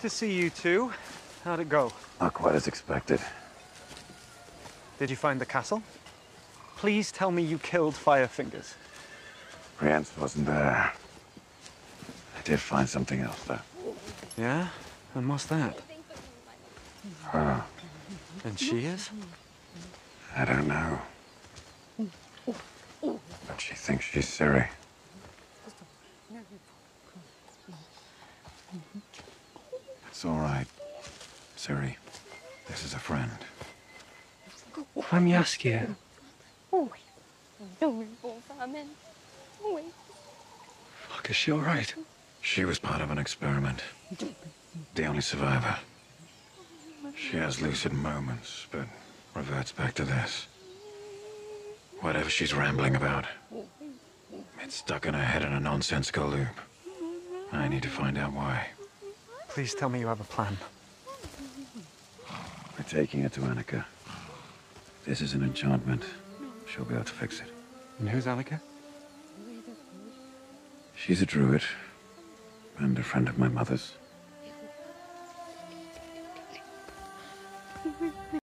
to see you two. How'd it go? Not quite as expected. Did you find the castle? Please tell me you killed Firefingers. Brienne wasn't there. I did find something else, though. Yeah? And what's that? Her. And she is? I don't know. But she thinks she's Ciri. It's all right. Ciri, this is a friend. I'm Jaskier. Fuck, is she all right? She was part of an experiment. The only survivor. She has lucid moments, but reverts back to this. Whatever she's rambling about, it's stuck in her head in a nonsensical loop. I need to find out why. Please tell me you have a plan. We're taking her to Annika. This is an enchantment. She'll be able to fix it. And who's Annika? She's a druid, and a friend of my mother's.